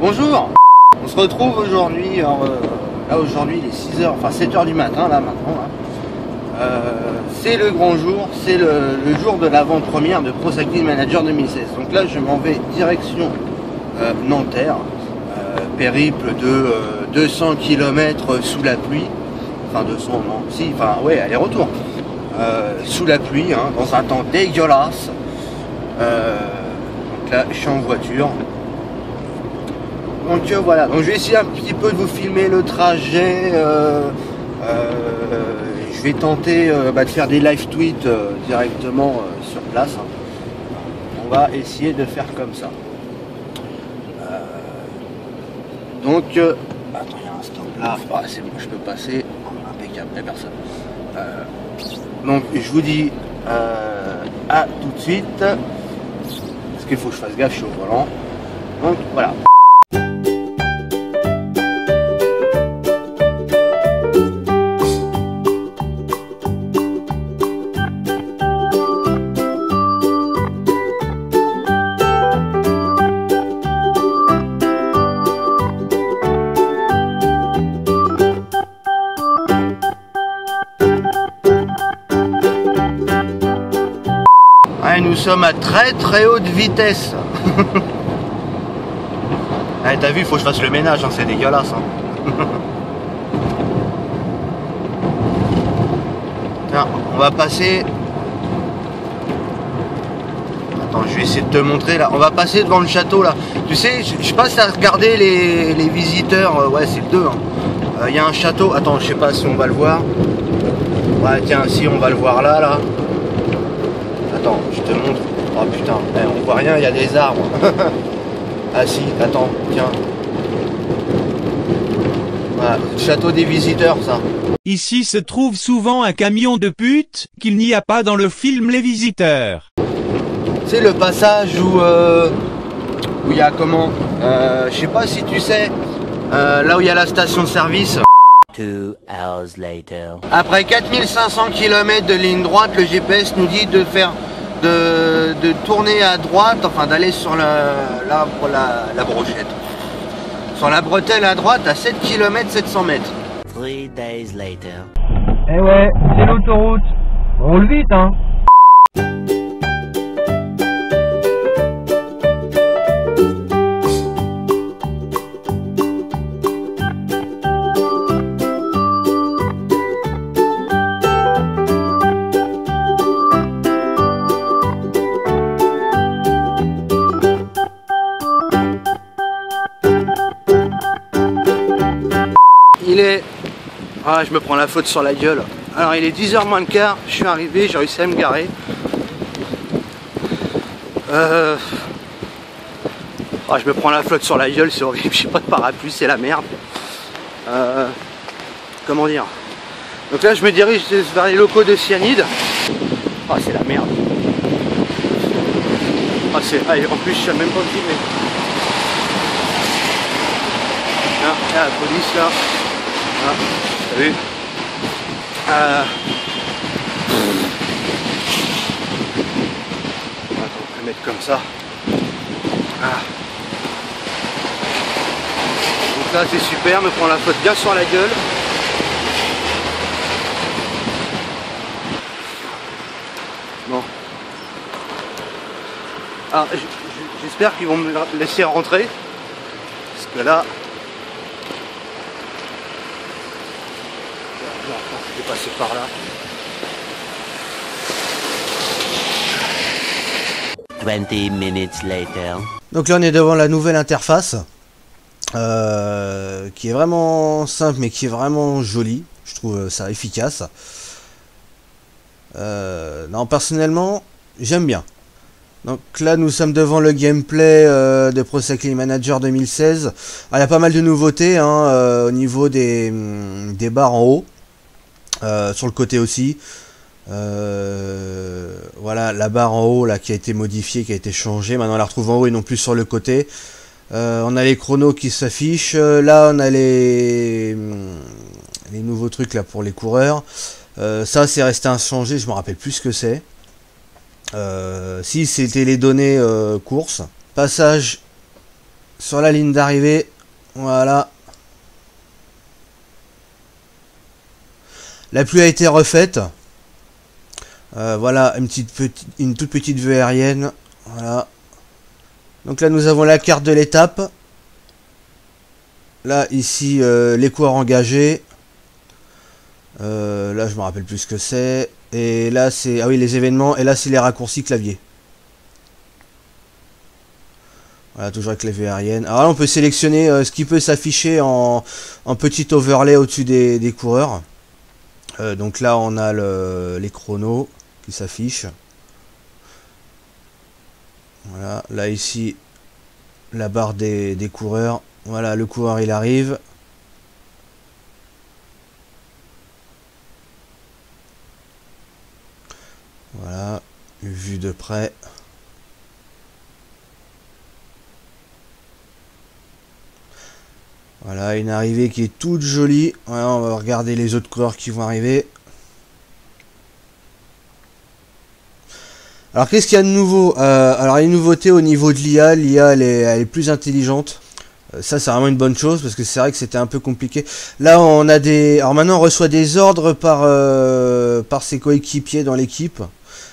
Bonjour On se retrouve aujourd'hui, euh, là aujourd'hui il est 6h, enfin 7h du matin là maintenant. là. Euh, c'est le grand jour, c'est le, jour de l'avant-première de Pro Cycling Manager 2016. Donc là je m'en vais direction euh, Nanterre, périple de euh, 200 km sous la pluie. Enfin 200 non, si, enfin ouais, aller-retour. Sous la pluie, hein, dans un temps dégueulasse. Donc là je suis en voiture. Donc euh, voilà, donc je vais essayer un petit peu de vous filmer le trajet. euh, euh, je vais tenter bah, de faire des live tweets directement sur place. hein. On va essayer de faire comme ça. Donc, euh, attends, il y a un stop là. Ah, c'est bon, je peux passer. Impeccable, personne. Donc, je vous dis à tout de suite. Parce qu'il faut que je fasse gaffe, je suis au volant. Donc, voilà. À très très haute vitesse. Ouais, T'as vu, il faut que je fasse le ménage, hein, c'est dégueulasse. hein. On va passer. Attends, je vais essayer de te montrer là. On va passer devant le château là. Tu sais, je, passe à regarder les, les visiteurs. euh, ouais, c'est le 2. Il y a un château. Attends, je sais pas si on va le voir. Ouais, tiens, si on va le voir là, là. Attends, je te montre. Oh putain, eh, on voit rien, il y a des arbres. ah si, attends, tiens. Voilà, château des visiteurs, ça. Ici se trouve souvent un camion de pute qu'il n'y a pas dans le film Les Visiteurs. C'est le passage où euh, où il y a comment euh, Je sais pas si tu sais, euh, là où il y a la station de service. Two hours later. Après 4500 km de ligne droite, le GPS nous dit de faire de, de tourner à droite, enfin d'aller sur la, la, la, la brochette. Sur la bretelle à droite à 7 km 700 mètres. Three days later. Eh ouais, c'est l'autoroute. Roule vite, hein. Ah, je me prends la faute sur la gueule. Alors, il est 10h moins le quart, je suis arrivé, j'ai réussi à me garer. Euh... Ah, je me prends la flotte sur la gueule, c'est horrible, j'ai pas de parapluie, c'est la merde. Euh... Comment dire? Donc là, je me dirige vers les locaux de Cyanide. Ah, c'est la merde. Ah, c'est... Ah, en plus, je sais même pas filmer. Là, il y a la police là. Ah, vu euh... On va le mettre comme ça. Ah. Donc là c'est super, me prend la faute bien sur la gueule. Bon. J- j'espère qu'ils vont me la- laisser rentrer. Parce que là, Je par là. Minutes later. Donc là on est devant la nouvelle interface euh, qui est vraiment simple mais qui est vraiment jolie. Je trouve ça efficace. Euh, non personnellement j'aime bien. Donc là nous sommes devant le gameplay euh, de Pro Cycling Manager 2016. Ah, Il y a pas mal de nouveautés hein, euh, au niveau des, des barres en haut. Euh, sur le côté aussi. Euh, voilà, la barre en haut là qui a été modifiée, qui a été changée. Maintenant on la retrouve en haut et non plus sur le côté. Euh, on a les chronos qui s'affichent. Là on a les, nouveaux trucs là pour les coureurs. Ça c'est resté inchangé, je me rappelle plus ce que c'est. Si c'était les données courses. Passage sur la ligne d'arrivée. Voilà. La pluie a été refaite. Euh, voilà, une, petite, toute petite vue aérienne. Voilà. Donc là, nous avons la carte de l'étape. Là, ici, euh, les coureurs engagés. Euh, là, je me rappelle plus ce que c'est. Et là, c'est... Ah oui, les événements. Et là, c'est les raccourcis clavier. Voilà, toujours avec la vue aérienne. Alors là, on peut sélectionner ce qui peut s'afficher en, petit overlay au-dessus des, des, coureurs. Euh, donc là, on a le, les chronos qui s'affichent. Voilà, là ici, la barre des, des coureurs. Voilà, le coureur, il arrive. Voilà, vue de près. Voilà, une arrivée qui est toute jolie. On va regarder les autres coureurs qui vont arriver. Alors qu'est-ce qu'il y a de nouveau euh, Alors il y a une nouveauté au niveau de l'IA. L'IA elle, est, plus intelligente. Euh, ça c'est vraiment une bonne chose parce que c'est vrai que c'était un peu compliqué. Là on a des... Alors maintenant on reçoit des ordres par, euh, par ses coéquipiers dans l'équipe.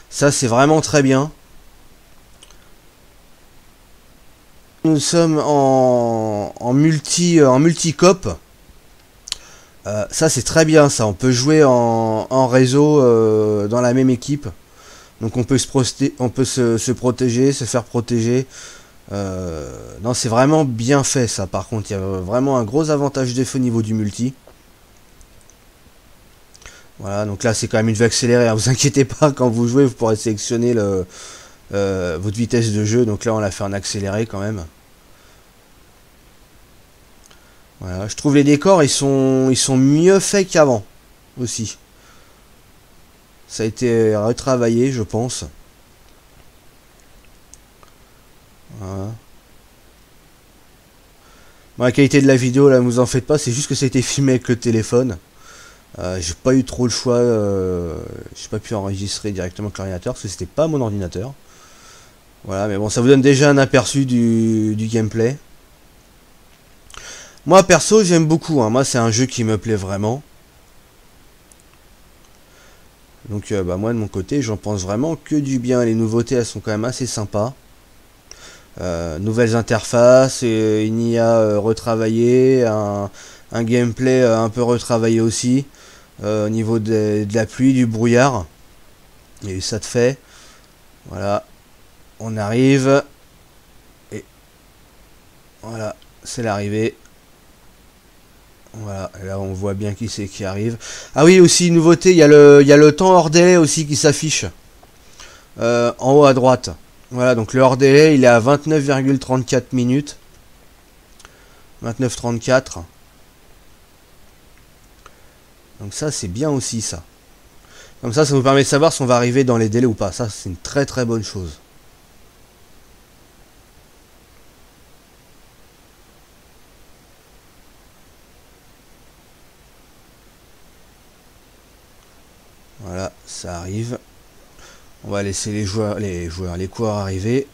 Ça c'est vraiment très bien. Nous sommes en, en multi en multicop. Euh, ça c'est très bien ça. On peut jouer en, réseau euh, dans la même équipe. Donc on peut se, on peut se, se protéger, se faire protéger. Euh, non c'est vraiment bien fait ça par contre. Il y a vraiment un gros avantage d'effet au niveau du multi. Voilà, donc là c'est quand même une vue accélérée, hein. vous inquiétez pas, quand vous jouez vous pourrez sélectionner le, euh, votre vitesse de jeu, donc là on l'a fait en accéléré quand même. Voilà, je trouve les décors ils sont, ils sont mieux faits qu'avant aussi. Ça a été retravaillé je pense. Voilà. La qualité de la vidéo là, vous en faites pas, c'est juste que ça a été filmé avec le téléphone. Euh, j'ai pas eu trop le choix, euh, j'ai pas pu enregistrer directement avec l'ordinateur parce que c'était pas mon ordinateur. Voilà, mais bon, ça vous donne déjà un aperçu du, du gameplay. Moi perso, j'aime beaucoup. Hein. Moi, c'est un jeu qui me plaît vraiment. Donc, euh, bah, moi de mon côté, j'en pense vraiment que du bien. Les nouveautés, elles sont quand même assez sympas. Euh, nouvelles interfaces, et une IA retravaillée, un, un gameplay un peu retravaillé aussi. Euh, au niveau de, de, la pluie, du brouillard. Il ça de fait. Voilà. On arrive. Et voilà, c'est l'arrivée. Voilà, là on voit bien qui c'est qui arrive. Ah oui, aussi, nouveauté, il y, a le, il y a le temps hors délai aussi qui s'affiche. Euh, en haut à droite. Voilà, donc le hors délai, il est à 29,34 minutes. 29,34. Donc ça, c'est bien aussi, ça. Comme ça, ça nous permet de savoir si on va arriver dans les délais ou pas. Ça, c'est une très très bonne chose. Voilà, ça arrive. On va laisser les joueurs, les joueurs, les coureurs arriver.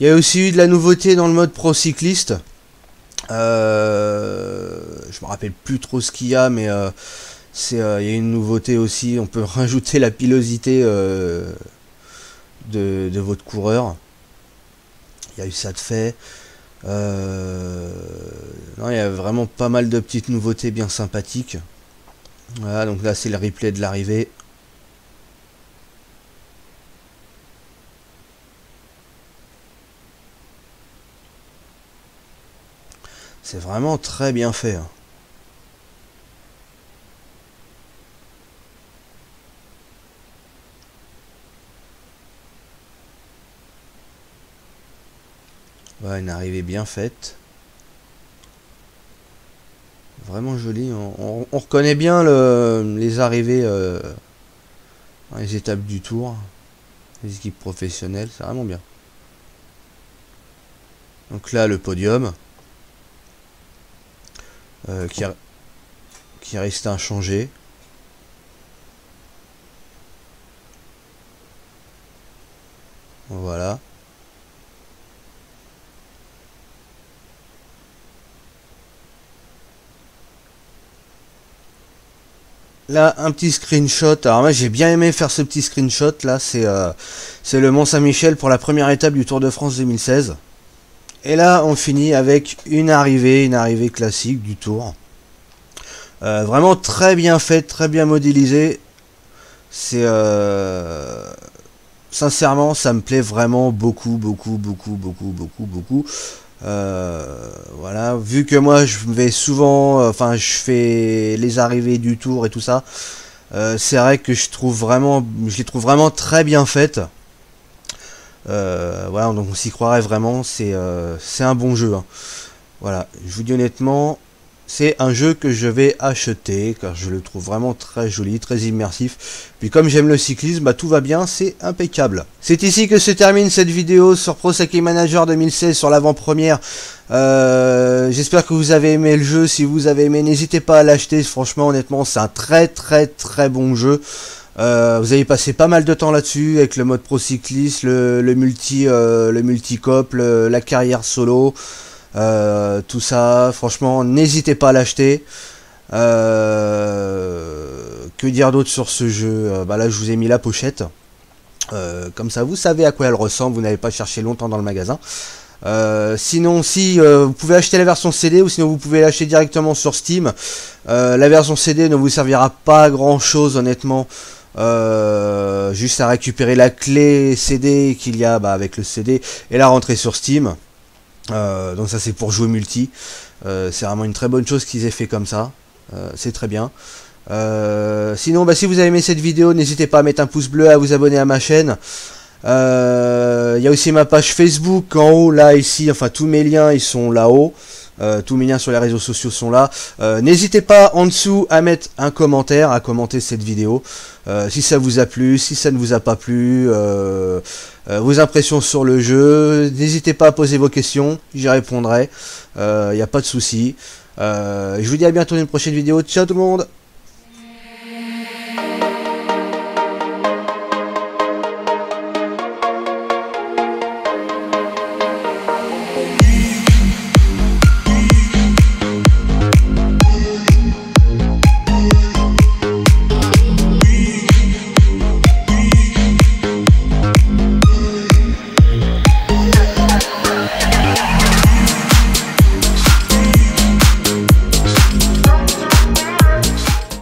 Il y a aussi eu de la nouveauté dans le mode pro cycliste. Euh, je me rappelle plus trop ce qu'il y a, mais euh, c'est euh, il y a une nouveauté aussi. On peut rajouter la pilosité euh, de, votre coureur. Il y a eu ça de fait. Euh, il y a vraiment pas mal de petites nouveautés bien sympathiques. Voilà, donc là c'est le replay de l'arrivée. C'est vraiment très bien fait. Hein. Une arrivée bien faite. Vraiment joli. On, on, on reconnaît bien le, les arrivées euh, les étapes du tour. Les équipes professionnelles, c'est vraiment bien. Donc là, le podium. euh, qui, qui est resté inchangé. Voilà. Là, un petit screenshot. Alors moi, j'ai bien aimé faire ce petit screenshot. Là, c'est euh, le Mont Saint-Michel pour la première étape du Tour de France 2016. Et là, on finit avec une arrivée, une arrivée classique du Tour. Euh, vraiment très bien faite, très bien modélisée. C'est euh, sincèrement, ça me plaît vraiment beaucoup, beaucoup, beaucoup, beaucoup, beaucoup, beaucoup. Euh, voilà, vu que moi je vais souvent, euh, enfin je fais les arrivées du tour et tout ça, euh, c'est vrai que je trouve vraiment, je les trouve vraiment très bien faites. voilà, donc on s'y croirait vraiment, c'est un bon jeu. hein. Voilà, je vous dis honnêtement, c'est un jeu que je vais acheter car je le trouve vraiment très joli, très immersif. Puis comme j'aime le cyclisme, bah, tout va bien, c'est impeccable. C'est ici que se termine cette vidéo sur Pro Saki Manager 2016 sur l'avant-première. Euh, J'espère que vous avez aimé le jeu. Si vous avez aimé, n'hésitez pas à l'acheter. Franchement, honnêtement, c'est un très très très bon jeu. Euh, vous avez passé pas mal de temps là-dessus avec le mode pro cycliste, le, multi, euh, le multicop, la carrière solo. Euh, tout ça, franchement, n'hésitez pas à l'acheter. Euh, que dire d'autre sur ce jeu? Euh, Bah là, je vous ai mis la pochette. Comme ça, vous savez à quoi elle ressemble. Vous n'avez pas cherché longtemps dans le magasin. Sinon, si vous pouvez acheter la version CD ou sinon vous pouvez l'acheter directement sur Steam. La version CD ne vous servira pas à grand chose, honnêtement. Juste à récupérer la clé CD qu'il y a bah, avec le CD et la rentrer sur Steam. Euh, donc ça c'est pour jouer multi. Euh, c'est vraiment une très bonne chose qu'ils aient fait comme ça. Euh, c'est très bien. Euh, sinon, bah, si vous avez aimé cette vidéo, n'hésitez pas à mettre un pouce bleu, à vous abonner à ma chaîne. Il y a aussi ma page Facebook en haut, là, ici. Enfin, tous mes liens, ils sont là-haut. Euh, tous mes liens sur les réseaux sociaux sont là. Euh, N'hésitez pas en dessous à mettre un commentaire, à commenter cette vidéo. Euh, si ça vous a plu, si ça ne vous a pas plu, vos impressions sur le jeu. N'hésitez pas à poser vos questions, j'y répondrai. Il n'y a pas de souci. Je vous dis à bientôt dans une prochaine vidéo. Ciao tout le monde